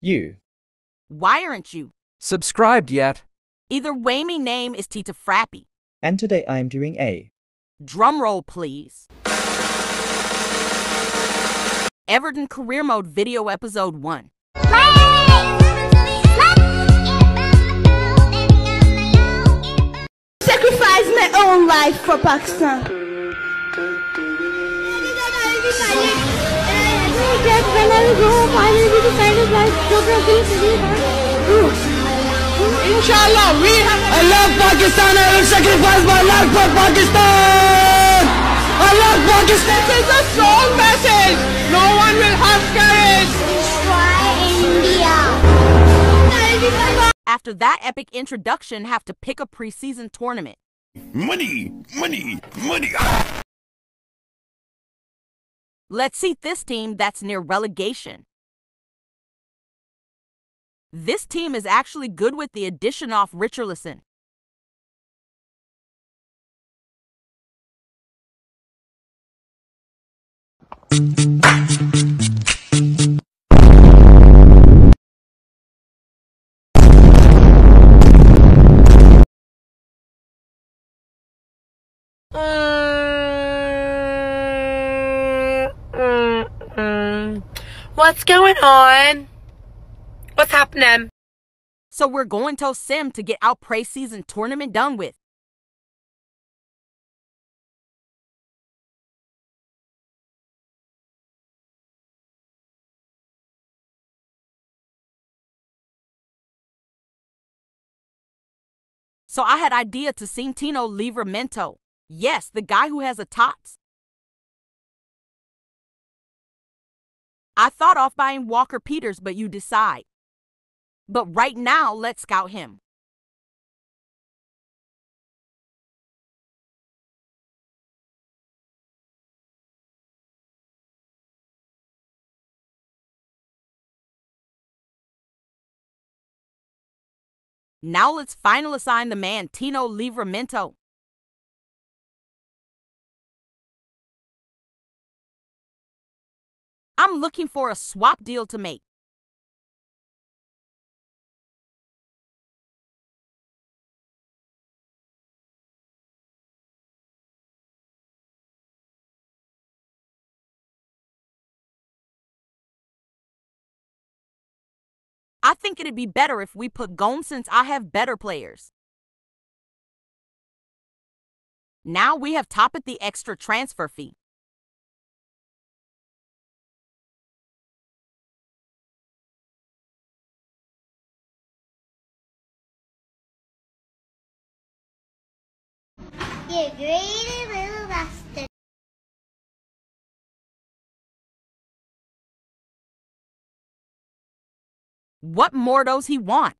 You. Why aren't you? Subscribed yet? Either way, me name is Tita Frappy. And today I am doing A. Drum roll, please. Everton Career Mode Video Episode 1. Sacrifice my own life for Pakistan. When I will go home, I will be the kind of life geography Inshallah, we have. I love Pakistan. I will sacrifice my life for Pakistan. I love Pakistan. This is a strong message. No one will have courage. India. After that epic introduction, have to pick a preseason tournament. Money, money, money. Let's see this team that's near relegation. This team is actually good with the addition of Richarlison. Uh, What's going on? What's happening? So we're going to Sim to get our preseason tournament done with. So I had idea to sing Tino Livramento. Yes, the guy who has a tots. I thought off buying Walker Peters, but you decide. But right now, let's scout him. Now let's final assign the man Tino Livramento. I'm looking for a swap deal to make. I think it'd be better if we put Gomes since I have better players. Now we have topped the extra transfer fee. You greedy little bastard. What more does he want?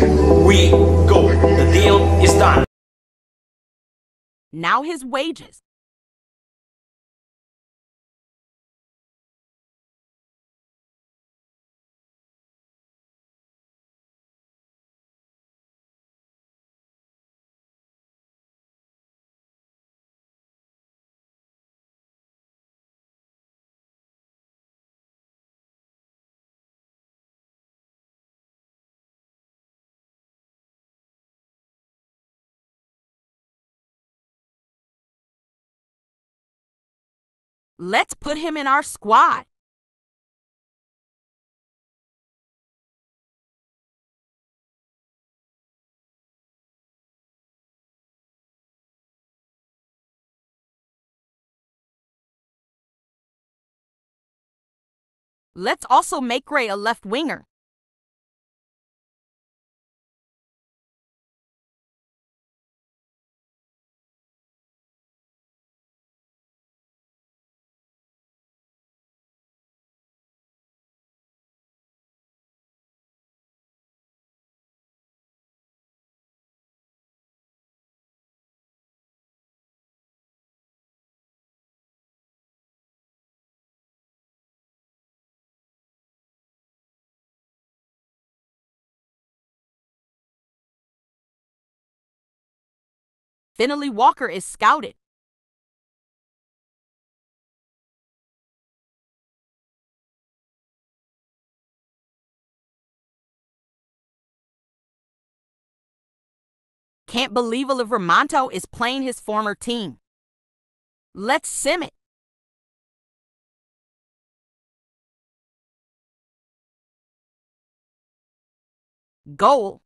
We go. The deal is done. Now his wages. Let's put him in our squad. Let's also make Ray a left winger. Finley Walker is scouted. Can't believe Oliver Monto is playing his former team. Let's sim it. Goal.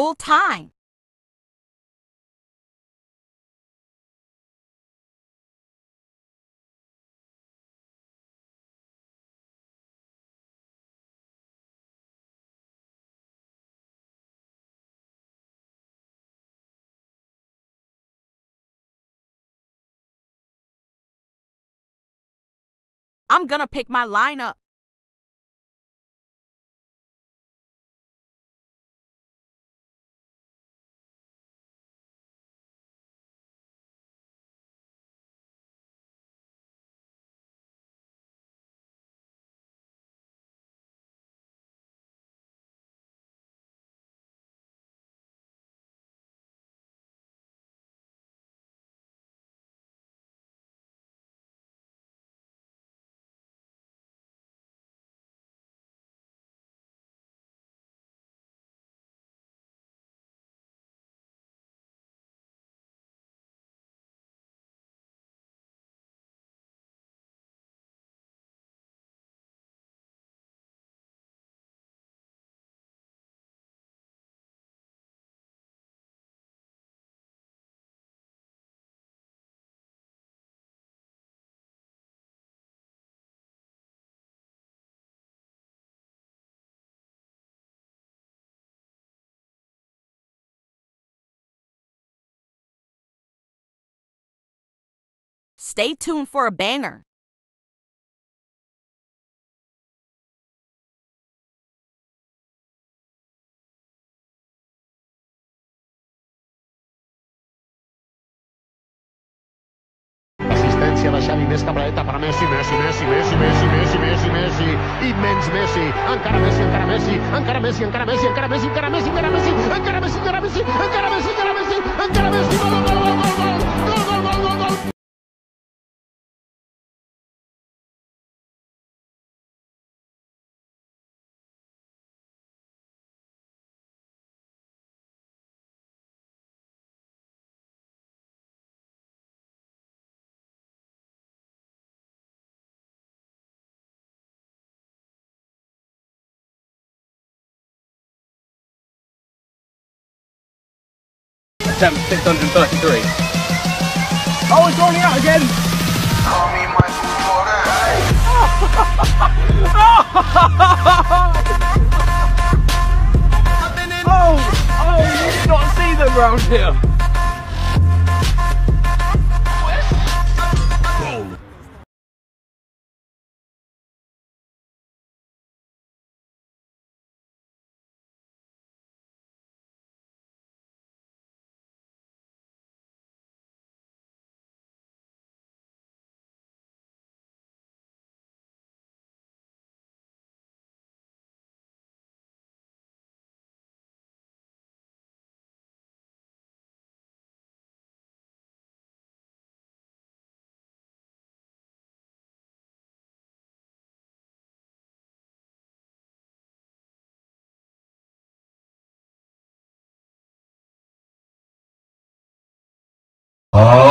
Full time. I'm gonna pick my lineup. Stay tuned for a banger. Assistència de Xavi més cap a per Messi, Messi, Messi, Messi, Messi, Messi, Messi, Messi, immens Messi, encara Messi, encara Messi, encara Messi, encara Messi, encara Messi, encara Messi, encara Messi, encara Messi, encara Messi, encara Messi, Attempt 633. Oh, it's rolling out again! oh, oh, you did not see them round here. Oh.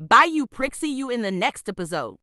Bye, you prick. See you in the next episode.